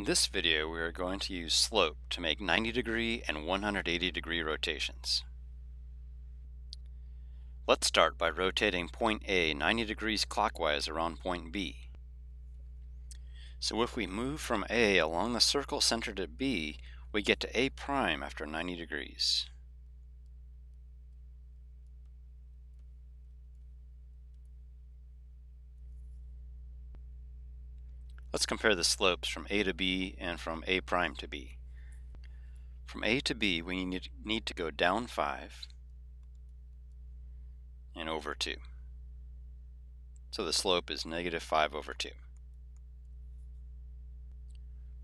In this video we are going to use slope to make 90 degree and 180 degree rotations. Let's start by rotating point A 90 degrees clockwise around point B. So if we move from A along the circle centered at B, we get to A prime after 90 degrees. Let's compare the slopes from A to B and from A prime to B. From A to B, we need to go down 5 and over 2. So the slope is negative 5 over 2.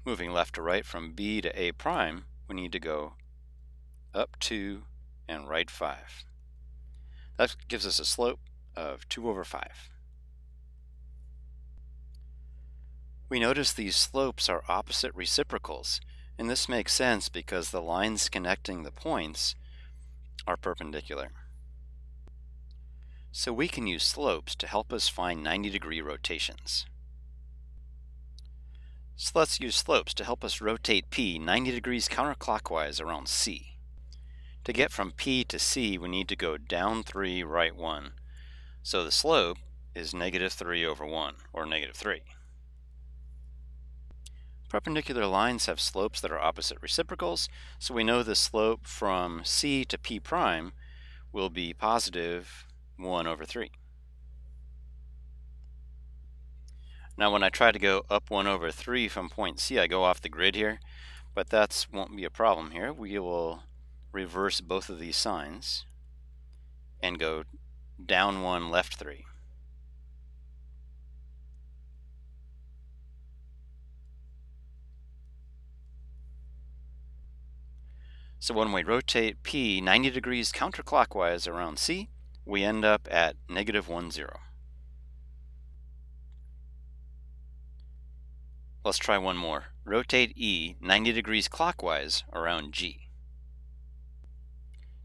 Moving left to right from B to A prime, we need to go up 2 and right 5. That gives us a slope of 2 over 5. We notice these slopes are opposite reciprocals, and this makes sense because the lines connecting the points are perpendicular. So we can use slopes to help us find 90 degree rotations. So let's use slopes to help us rotate P 90 degrees counterclockwise around C. To get from P to C, we need to go down 3, right 1. So the slope is negative 3 over 1, or negative 3. Perpendicular lines have slopes that are opposite reciprocals, so we know the slope from C to P prime will be positive 1 over 3. Now when I try to go up 1 over 3 from point C, I go off the grid here, but that won't be a problem here. We will reverse both of these signs and go down 1, left 3. So when we rotate P 90 degrees counterclockwise around C, we end up at negative 1, 0. Let's try one more. Rotate E 90 degrees clockwise around G.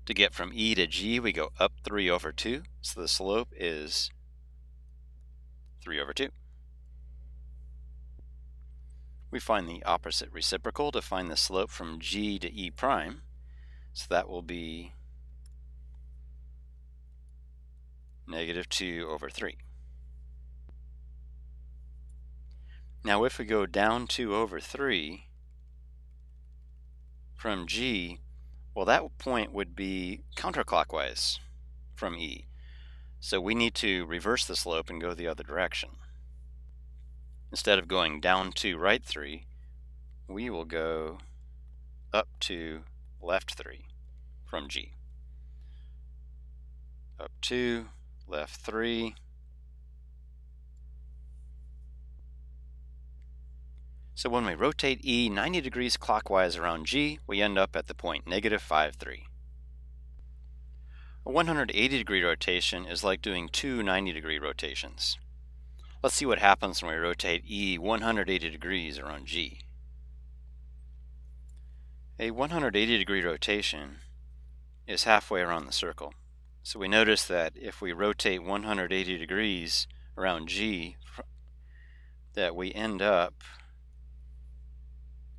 To get from E to G, we go up 3 over 2, so the slope is 3 over 2. We find the opposite reciprocal to find the slope from G to E prime. So that will be negative 2 over 3. Now if we go down 2 over 3 from G, well that point would be counterclockwise from E. So we need to reverse the slope and go the other direction. Instead of going down 2 right 3, we will go up 2 left 3 from G. Up 2, left 3. So when we rotate E 90 degrees clockwise around G, we end up at the point negative 5, 3. A 180 degree rotation is like doing two 90 degree rotations. Let's see what happens when we rotate E 180 degrees around G. A 180 degree rotation is halfway around the circle. So we notice that if we rotate 180 degrees around G, that we end up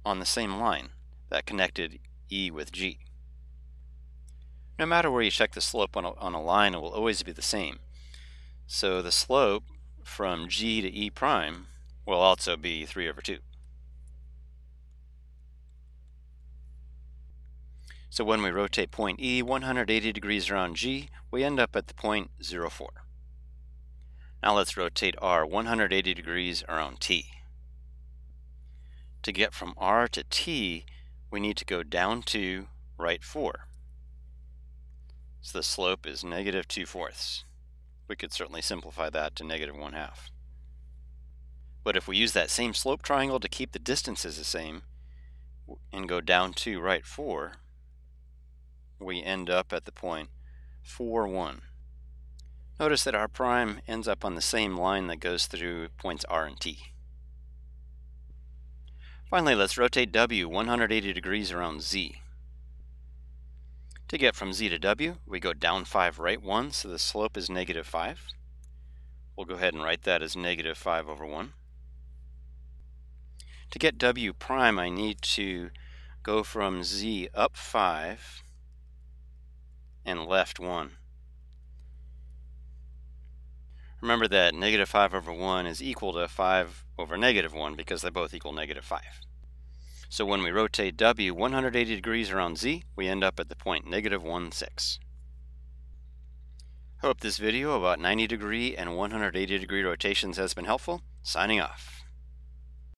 on the same line that connected E with G. No matter where you check the slope on a, on a line, it will always be the same. So the slope from G to E prime will also be 3 over 2. So when we rotate point E 180 degrees around G, we end up at the point 0, 04. Now let's rotate R 180 degrees around T. To get from R to T, we need to go down to right 4. So the slope is negative 2 fourths. We could certainly simplify that to negative 1 half. But if we use that same slope triangle to keep the distances the same and go down to right 4, we end up at the point 4, 1. Notice that R prime ends up on the same line that goes through points R and T. Finally, let's rotate W 180 degrees around Z. To get from Z to W, we go down 5 right 1, so the slope is negative 5. We'll go ahead and write that as negative 5 over 1. To get w prime, I need to go from z up 5 and left 1. Remember that negative 5 over 1 is equal to 5 over negative 1 because they both equal negative 5. So when we rotate w 180 degrees around z, we end up at the point negative 1, 6. Hope this video about 90 degree and 180 degree rotations has been helpful. Signing off.